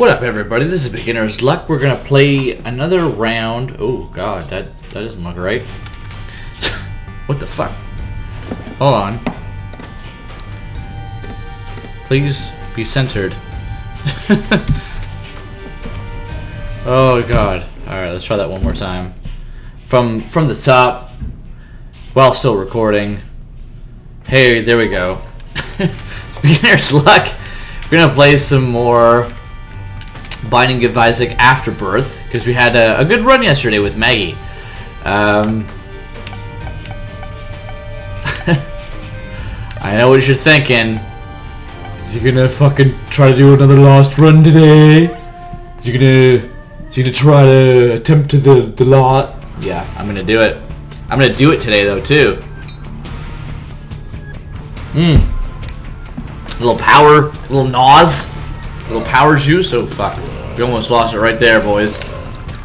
What up, everybody? This is Beginner's Luck. We're gonna play another round. Oh God, that that doesn't look right. what the fuck? Hold on. Please be centered. oh God. All right, let's try that one more time. From from the top, while still recording. Hey, there we go. it's Beginner's Luck. We're gonna play some more Binding of Isaac Afterbirth because we had a, a, good run yesterday with Maggie. Um, I know what you're thinking. Is he gonna fucking try to do another last run today? Is he gonna is he gonna try to attempt to the the lot? Yeah, I'm gonna do it. I'm gonna do it today though too. Mmm. A Little power, a little nose, little power juice. Oh fuck. We almost lost it right there, boys.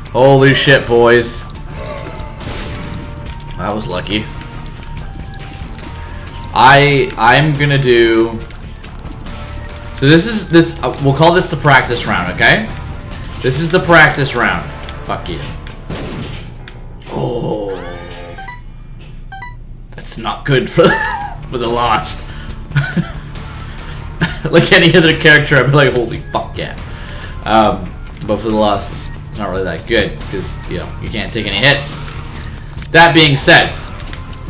Holy shit, boys. That was lucky. I I'm gonna do. So this is this. Uh, we'll call this the practice round, okay? This is the practice round. Fuck you. Oh, that's not good for for the lost. like any other character, I'd be like, holy fuck yeah. Um, but for the Lost, it's not really that good because you know you can't take any hits. That being said,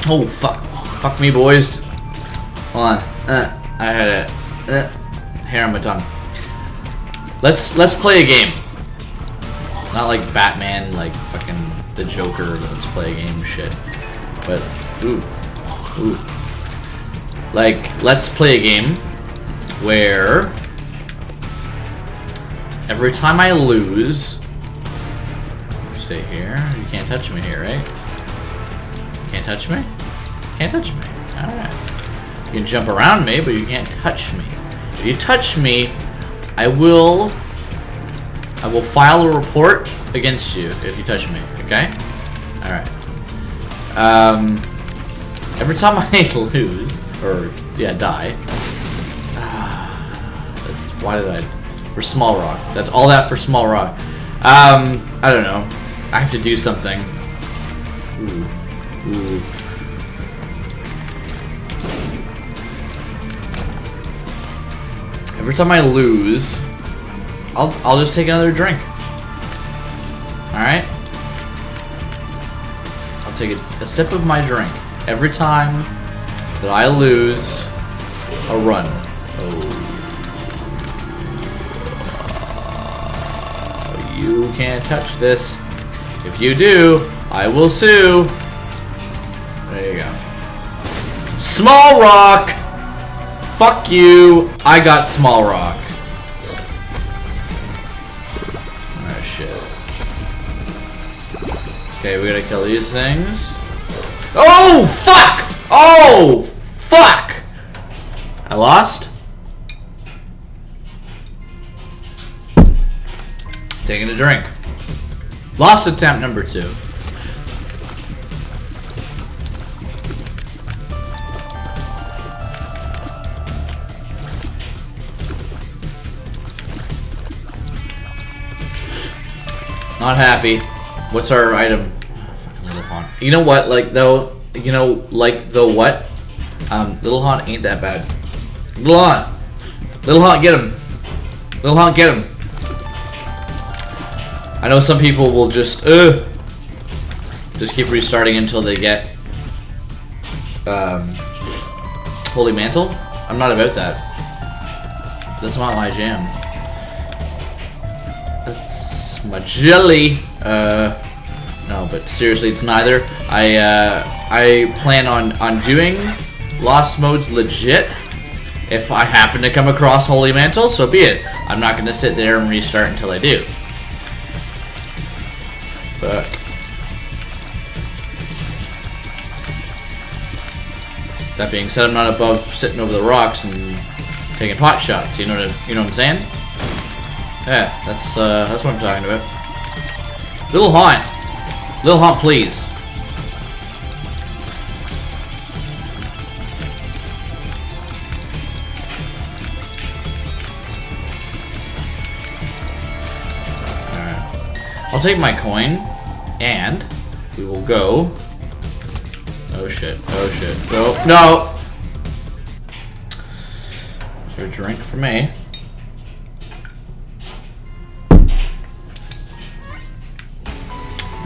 oh fuck, fuck me, boys. Hold on, uh, I had a uh, hair on my tongue. Let's let's play a game. Not like Batman, like fucking the Joker. Let's play a game, shit. But ooh, ooh. Like let's play a game where Every time I lose... Stay here. You can't touch me here, right? Can't touch me? Can't touch me. Alright. You can jump around me, but you can't touch me. If you touch me, I will... I will file a report against you if you touch me, okay? Alright. Um... Every time I lose, or, yeah, die... Why did I for small rock. That's all that for small rock. Um, I don't know. I have to do something. Ooh. Ooh. Every time I lose, I'll I'll just take another drink. Alright? I'll take a, a sip of my drink. Every time that I lose a run. Oh. You can't touch this. If you do, I will sue. There you go. Small rock! Fuck you. I got small rock. Oh shit. Okay, we gotta kill these things. Oh, fuck! Oh, fuck! I lost? Taking a drink. Lost attempt number two. Not happy. What's our item? You know what? Like though, you know, like the what? Um, Little Haunt ain't that bad. Little Haunt, Little Haunt, get him. Little Haunt, get him. I know some people will just, just keep restarting until they get um, Holy Mantle. I'm not about that. That's not my jam. That's my jelly. Uh, no, but seriously, it's neither. I uh, I plan on on doing Lost modes legit. If I happen to come across Holy Mantle, so be it. I'm not going to sit there and restart until I do. Fuck. That being said, I'm not above sitting over the rocks and taking pot shots. You know what you know what I'm saying? Yeah, that's uh, that's what I'm talking about. Little haunt, little haunt, please. I'll take my coin, and we will go. Oh shit! Oh shit! Go! No! There's a drink for me.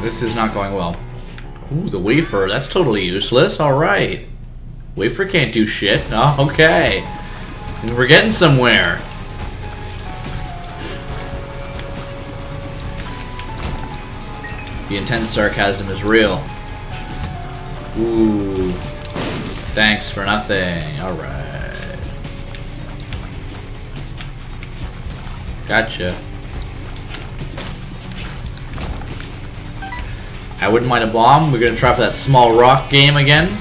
This is not going well. Ooh, the wafer. That's totally useless. Alright. Wafer can't do shit. Oh, okay. We're getting somewhere. The intense sarcasm is real. Ooh. Thanks for nothing. Alright. Gotcha. I wouldn't mind a bomb. We're gonna try for that small rock game again.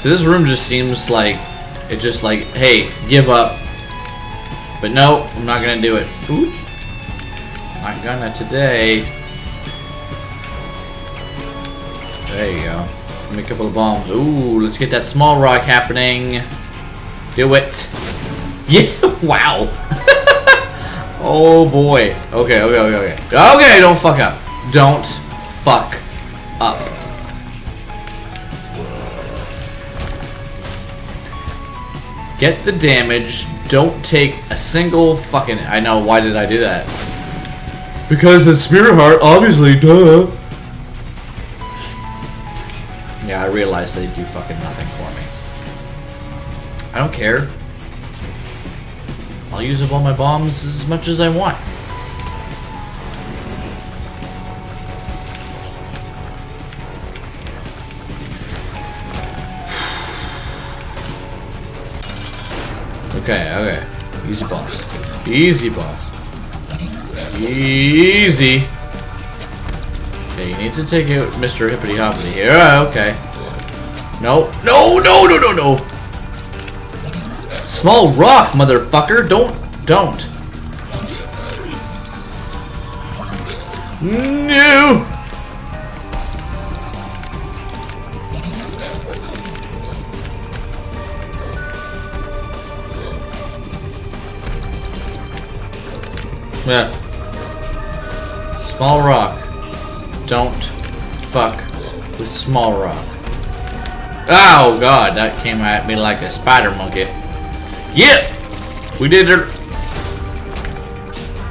So this room just seems like it just like, hey, give up. But no, I'm not gonna do it. Ooh. Gonna today. There you go. Give me a couple of bombs. Ooh, let's get that small rock happening. Do it. Yeah, wow. Oh boy. Okay, okay, okay, okay. Okay, don't fuck up. Don't fuck up. Get the damage. Don't take a single fucking... I know, why did I do that? Because the Spirit Heart, obviously, duh. Yeah, I realize they do fucking nothing for me. I don't care. I'll use up all my bombs as much as I want. Okay, okay. Easy boss. Easy boss. Easy. Okay, you need to take out Mr. Hippity Hoppity here. Uh, okay. No, no, no, no, no, no. Small rock, motherfucker. Don't, don't. No. Yeah. Small rock. Don't fuck with small rock. Oh god, that came at me like a spider monkey. Yep! We did it.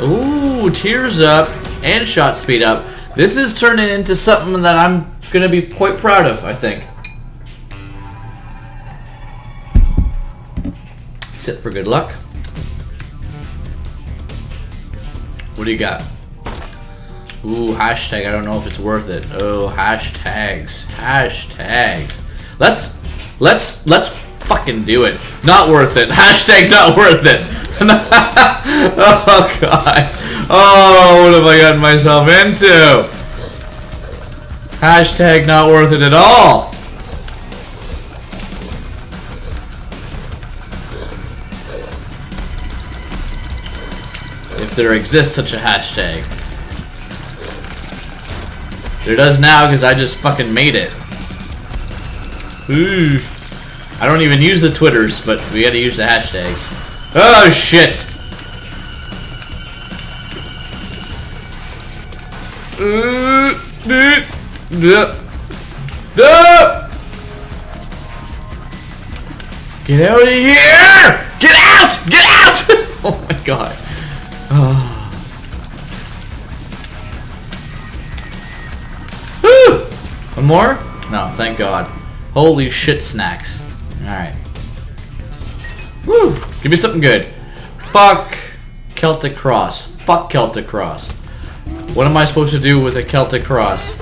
Ooh, tears up and shot speed up. This is turning into something that I'm to be quite proud of, I think. Sit for good luck. What do you got? Ooh, hashtag. I don't know if it's worth it. Oh, hashtags. Hashtags. Let's, let's, let's fucking do it. Not worth it. Hashtag not worth it. oh, God. Oh, what have I gotten myself into? Hashtag not worth it at all. If there exists such a hashtag. There does now because I just fucking made it. Ooh. I don't even use the Twitters, but we gotta use the hashtags. Oh, shit! Get out of here! Get out! Get out! oh my god. Oh. One more? No, thank god. Holy shit snacks. Alright. Woo! Give me something good. Fuck Celtic Cross. Fuck Celtic Cross. What am I supposed to do with a Celtic Cross?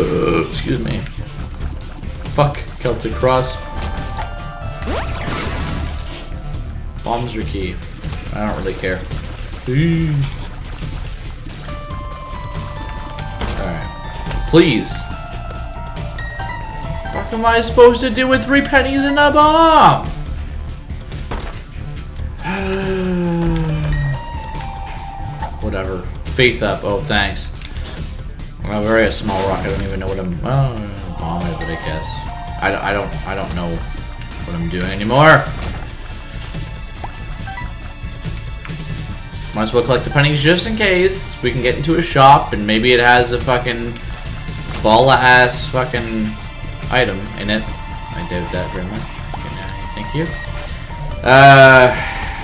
Uh, excuse me. Fuck Celtic Cross. Bombs are key. I don't really care. Alright. Please am I supposed to do with three pennies in a bomb? Whatever. Faith up. Oh, thanks. Well, very small rock. I don't even know what I'm. Oh, bomb but I guess. I, I don't. I don't know what I'm doing anymore. Might as well collect the pennies just in case. We can get into a shop and maybe it has a fucking ball ass fucking item in it. I doubt that very much. Thank you. Uh,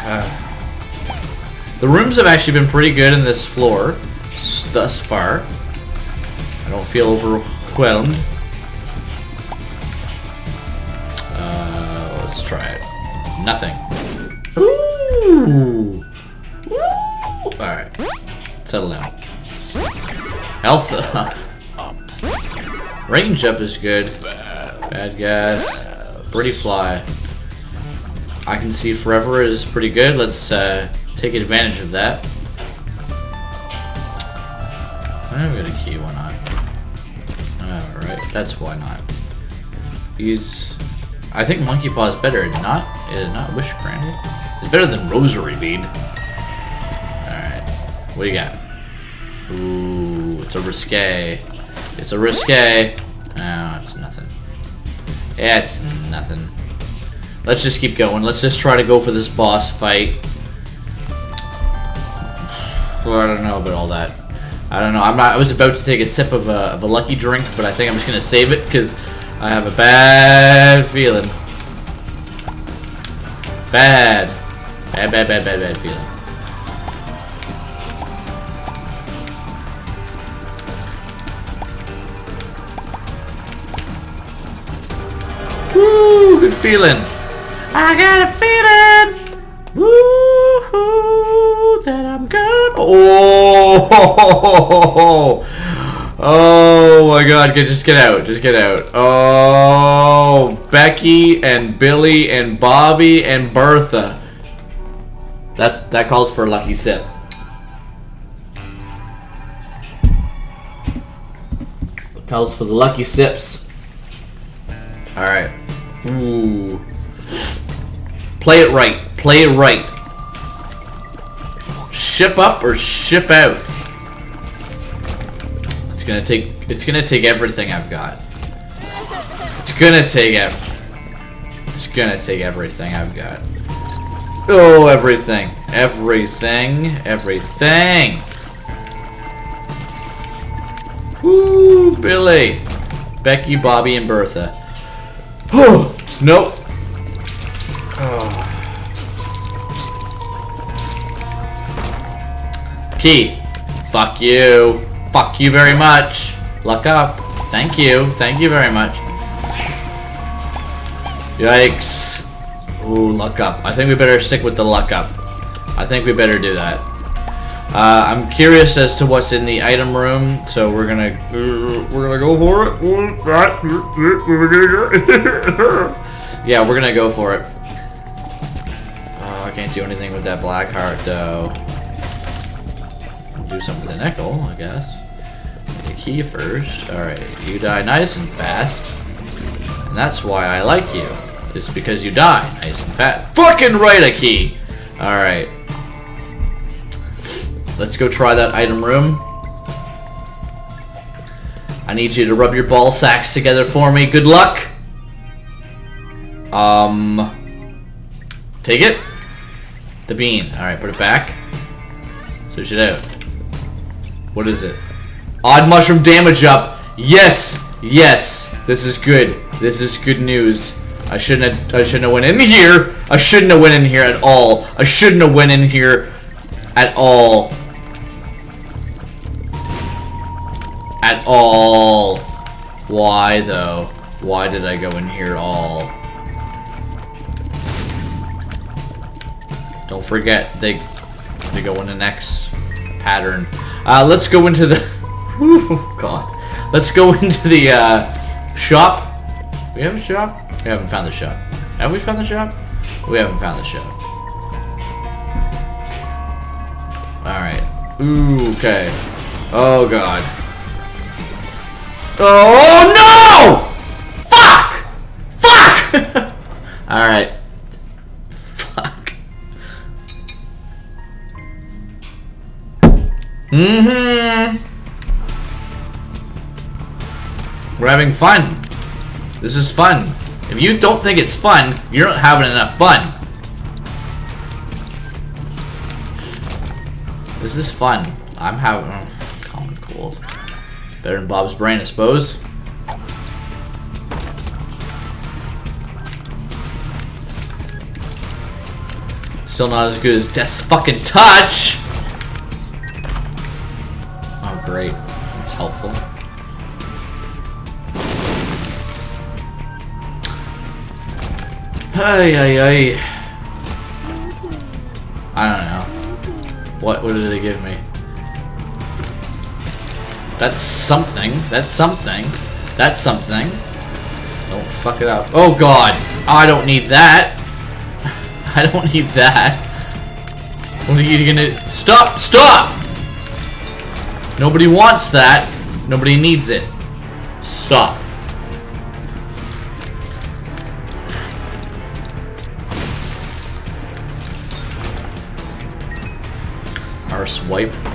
uh, the rooms have actually been pretty good in this floor thus far. I don't feel overwhelmed. Uh, let's try it. Nothing. Ooh. Alright. Settle down. Health Range up is good. Bad gas. Pretty fly. I can see forever is pretty good. Let's uh, take advantage of that. I've got a key, why not? Alright, that's why not. Use I think Monkey Paw is better, not? Is not Wish Granted? It's better than Rosary Bead. Alright. What do you got? Ooh, it's a risque. It's a risque. Oh, it's nothing. It's nothing. Let's just keep going. Let's just try to go for this boss fight. Well, I don't know about all that. I don't know. I'm not. I was about to take a sip of a, of a lucky drink, but I think I'm just gonna save it because I have a bad feeling. Bad. Bad, bad, bad, bad, bad feeling. Woo, good feeling. I got a feeling. Woo, that I'm good. Oh, oh my God! Get just get out. Just get out. Oh, Becky and Billy and Bobby and Bertha. That's that calls for a lucky sip. Calls for the lucky sips. All right. Ooh. Play it right. Play it right. Ship up or ship out. It's gonna take. It's gonna take everything I've got. It's gonna take ev. It's gonna take everything I've got. Oh, everything. Everything. Everything. Woo, Billy. Becky, Bobby, and Bertha. Oh. Nope. Oh. Key. Fuck you. Fuck you very much. Luck up. Thank you. Thank you very much. Yikes. Ooh, luck up. I think we better stick with the luck up. I think we better do that. Uh, I'm curious as to what's in the item room, so we're gonna uh, we're gonna go for it. yeah, we're gonna go for it. Oh, I can't do anything with that black heart though. Do something with the nickel, I guess. The key first. All right, you die nice and fast, and that's why I like you. It's because you die nice and fast. Fucking right, a key. All right. Let's go try that item room. I need you to rub your ball sacks together for me. Good luck. Um, take it. The bean. All right, put it back. Switch it out. What is it? Odd mushroom damage up. Yes, yes. This is good. This is good news. I shouldn't have. I shouldn't have went in here. I shouldn't have went in here at all. I shouldn't have went in here at all. At all. Why, though? Why did I go in here at all? Don't forget, they, they go in the next pattern. Uh, let's go into the... God. Let's go into the uh, shop. We have a shop? We haven't found the shop. Have we found the shop? We haven't found the shop. Alright. Ooh, okay. Oh, God. Oh, no! Fuck! Fuck! Alright. Mm-hmm. We're having fun. This is fun. If you don't think it's fun, you're not having enough fun. This is fun. I'm having oh, common cold. Better than Bob's brain, I suppose. Still not as good as Death's fucking touch! Great. That's helpful. Ay, ay, ay. I don't know. What, what did it give me? That's something. That's something. That's something. Don't fuck it up. Oh god! I don't need that! I don't need that. What are you gonna... Stop! Stop! Nobody wants that. Nobody needs it. Stop. Our swipe.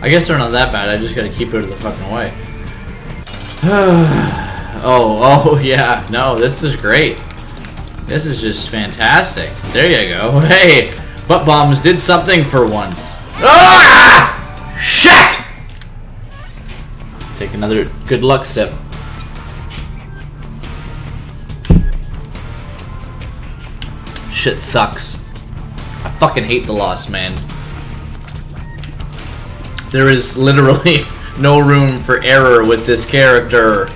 I guess they're not that bad, I just gotta keep it out of the fucking way. oh, oh yeah, no, this is great. This is just fantastic. There you go. Hey, butt bombs did something for once. Ah! Shit! Take another good luck sip. Shit sucks. I fucking hate the Lost, man. There is literally no room for error with this character.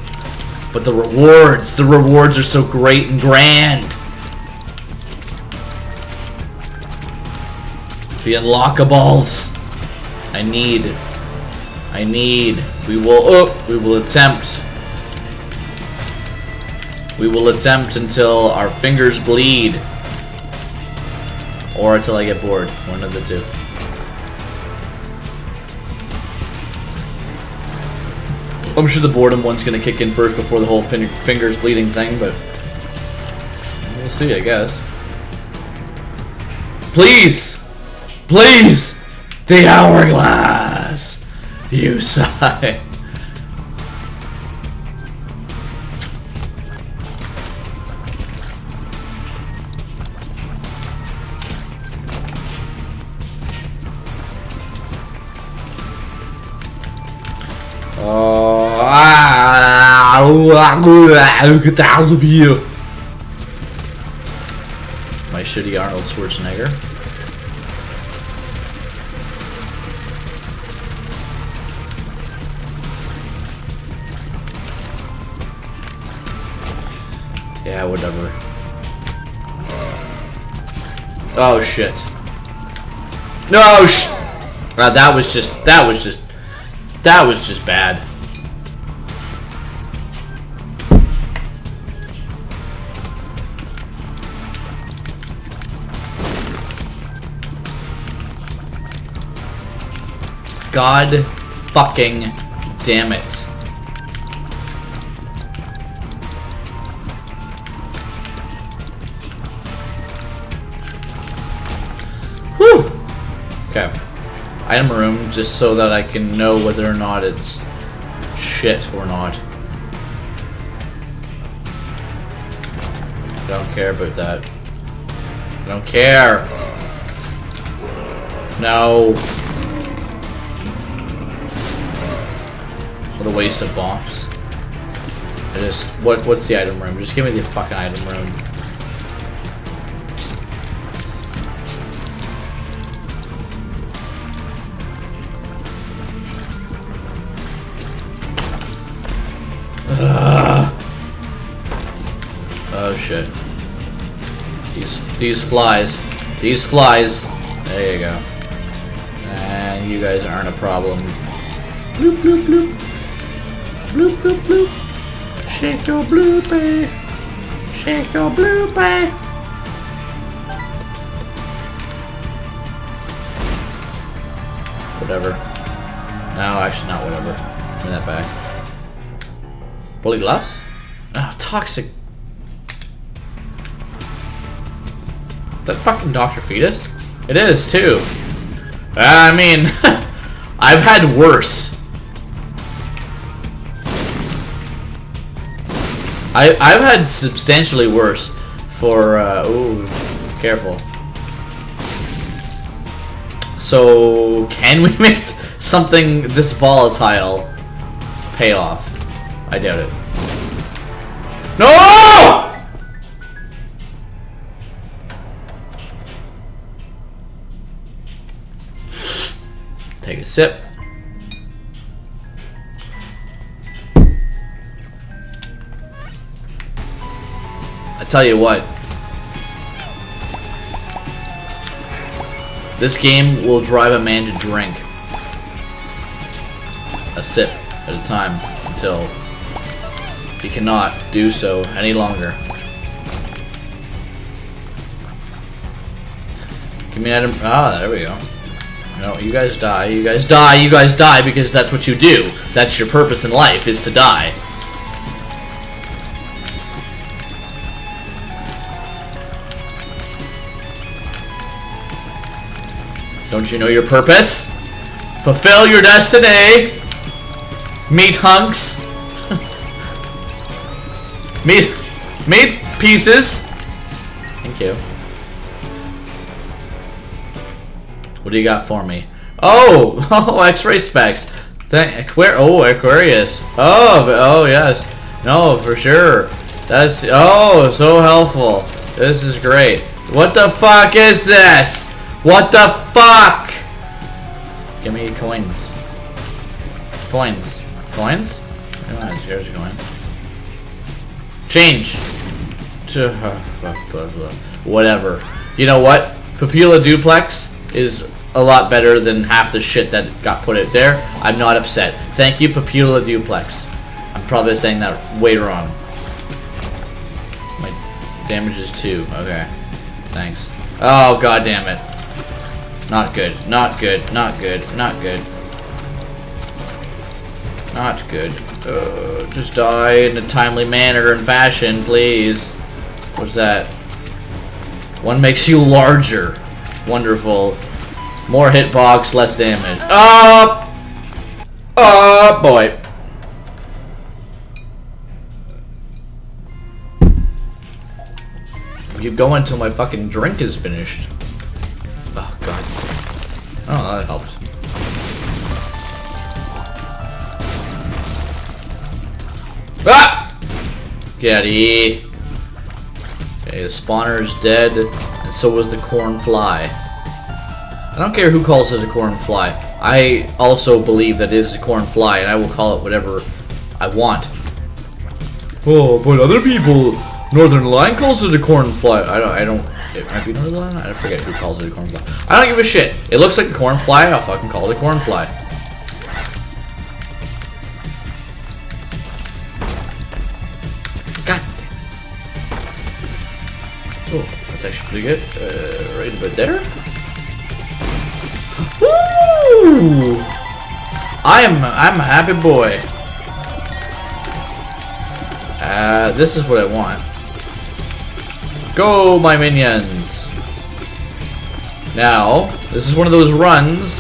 But the rewards, the rewards are so great and grand. The unlockables. I need. I need. We will. Oh, we will attempt. We will attempt until our fingers bleed. Or until I get bored. One of the two. I'm sure the boredom one's gonna kick in first before the whole fin fingers bleeding thing, but we'll see, I guess. Please! Please! The hourglass! You sigh. Get out of here! My shitty Arnold Schwarzenegger. Yeah, whatever. Oh shit. No sh- uh, that was just, that was just, that was just bad. God fucking damn it. Whew. Okay. Item room, just so that I can know whether or not it's shit or not. I don't care about that. I don't care. No. Waste of bombs. I just what what's the item room? Just give me the fucking item room. Ugh. Oh shit. These these flies. These flies. There you go. And you guys aren't a problem. Bloop bloop bloop. Bloop bloop bloop. Shake your bloopy. Shake your bloopy. Whatever. No, actually not whatever. Give that back. Bully glass? Oh, ah, toxic. That fucking Dr. Fetus? It is, too. Ah, I mean, I've had worse. I, I've had substantially worse for, uh, ooh, careful. So, can we make something this volatile pay off? I doubt it. No! Take a sip. Tell you what. This game will drive a man to drink. A sip at a time until he cannot do so any longer. Give me an item. Ah, there we go. No, you guys die, you guys die, you guys die because that's what you do. That's your purpose in life, is to die. Don't you know your purpose? Fulfill your destiny! Meat hunks! meat... Meat pieces! Thank you. What do you got for me? Oh! Oh, X-ray specs. Thank where oh Aquarius. Oh oh yes. No, for sure. That's oh so helpful. This is great. What the fuck is this? What the fuck? Give me coins. Coins. Coins? Oh, here's a coin. Change. Uh, Whatever. You know what? Papilla Duplex is a lot better than half the shit that got put out there. I'm not upset. Thank you, Papilla Duplex. I'm probably saying that way wrong. My damage is two. Okay. Thanks. Oh, god damn it. Not good. Not good. Not good. Not good. Not good. Uh, just die in a timely manner and fashion, please. What's that? One makes you larger. Wonderful. More hitbox, less damage. Up! Oh, boy. Keep going until my fucking drink is finished. Oh, God. Oh, that helps. Ah! Get it. Okay, the spawner is dead, and so was the corn fly. I don't care who calls it a corn fly. I also believe that it is a corn fly, and I will call it whatever I want. Oh, but other people, Northernlion calls it a corn fly. I don't. I don't. It might be Northernlion. I forget who calls it a corn fly. I don't give a shit. It looks like a corn fly. I'll fucking call it a corn fly. God. Oh, that's actually pretty good. Uh, right about there. Woo! I am I'm a happy boy. Uh, this is what I want. Go, my minions! Now, this is one of those runs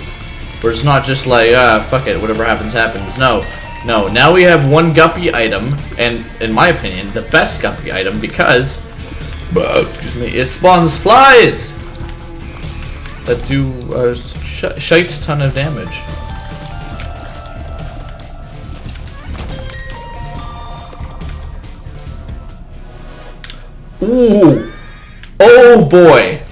where it's not just like, ah, uh, fuck it, whatever happens, happens. No. No, now we have one guppy item, and in my opinion, the best guppy item because, excuse me, it spawns flies that do a sh shite ton of damage. Ooh. Oh boy.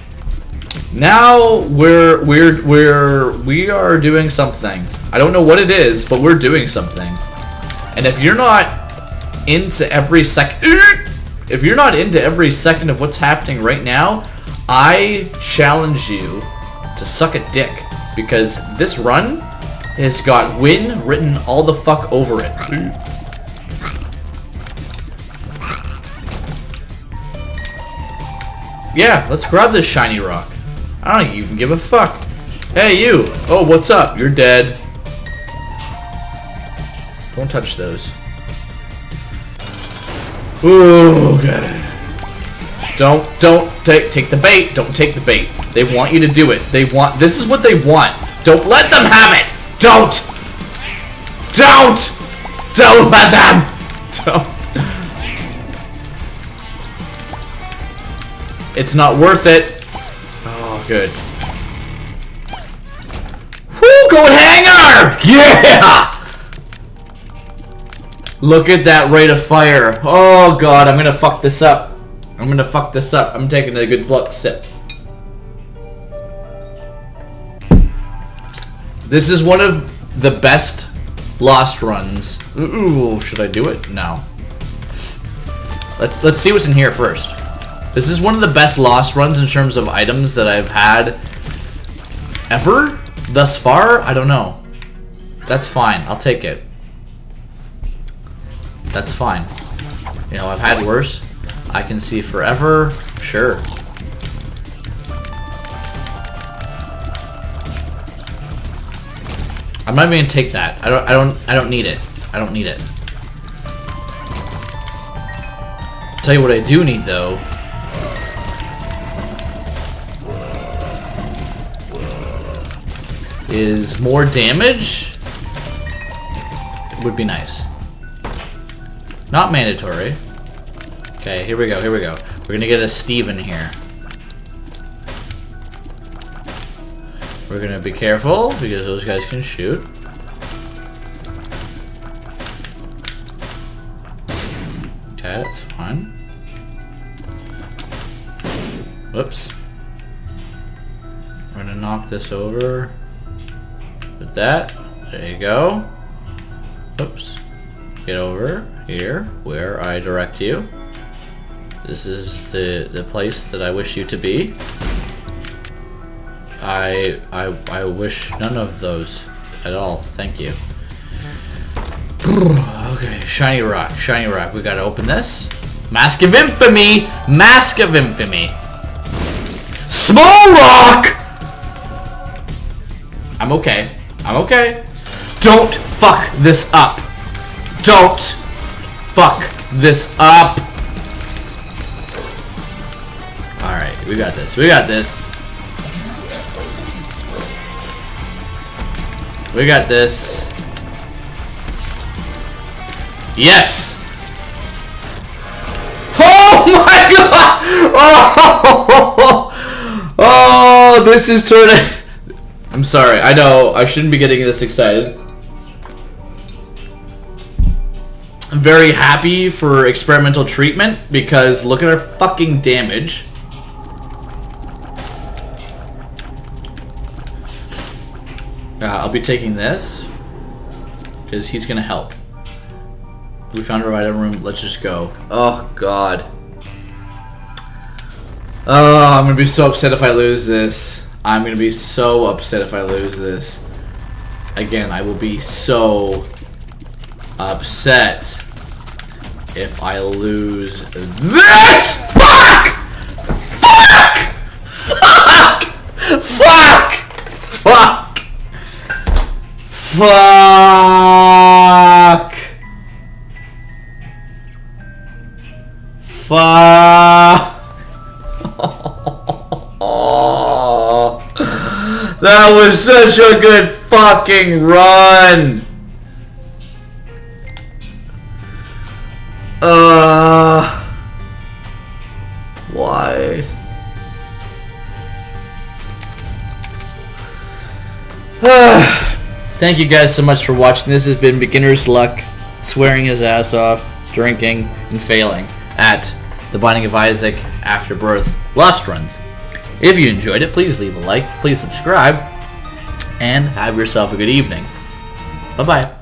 Now we're we're we're we are doing something. I don't know what it is, but we're doing something. And if you're not into every second if you're not into every second of what's happening right now, I challenge you to suck a dick because this run has got win written all the fuck over it. Yeah, let's grab this shiny rock. I don't even give a fuck. Hey, you! Oh, what's up? You're dead. Don't touch those. Ooh, okay. Don't, don't take, take the bait. Don't take the bait. They want you to do it. They want, this is what they want. Don't let them have it! Don't! Don't! Don't let them! Don't. It's not worth it. Oh, good. Whoo, coat hanger! Yeah! Look at that rate of fire. Oh god, I'm gonna fuck this up. I'm gonna fuck this up. I'm taking a good look sip. This is one of the best lost runs. Ooh, should I do it? No. Let's let's see what's in here first. This is one of the best lost runs in terms of items that I've had ever thus far. I don't know. That's fine. I'll take it. That's fine. You know, I've had worse. I can see forever. Sure. I'm not even gonna take that. I don't. I don't. I don't need it. I don't need it. tell you what I do need though. Is more damage would be nice. Not mandatory. Okay, here we go, here we go. We're gonna get a Steven here. We're gonna be careful because those guys can shoot. Okay, that's fine. Whoops. We're gonna knock this over with that. There you go. Oops. Get over here where I direct you. This is the, the place that I wish you to be. I, I, I wish none of those at all. Thank you. okay, shiny rock, shiny rock. We gotta open this. Mask of Infamy! Mask of Infamy! Small rock! I'm okay. I'm okay. Don't fuck this up. Don't fuck this up. Alright, we got this. We got this. We got this. Yes! Oh my god! Oh, oh this is turning... I'm sorry, I know, I shouldn't be getting this excited. I'm very happy for experimental treatment because look at our fucking damage. Uh, I'll be taking this because he's gonna help. We found a right room. Let's just go. Oh god. Oh, I'm gonna be so upset if I lose this. I'm gonna be so upset if I lose this. Again, I will be so upset if I lose this. Fuck! Fuck! Fuck! Fuck! Fuck! Fuck! Fuck! That was such a good fucking run! Uh... Why? Thank you guys so much for watching. This has been Beginner's Luck, swearing his ass off, drinking, and failing at The Binding of Isaac Afterbirth Lost Runs. If you enjoyed it, please leave a like, please subscribe, and have yourself a good evening. Bye-bye.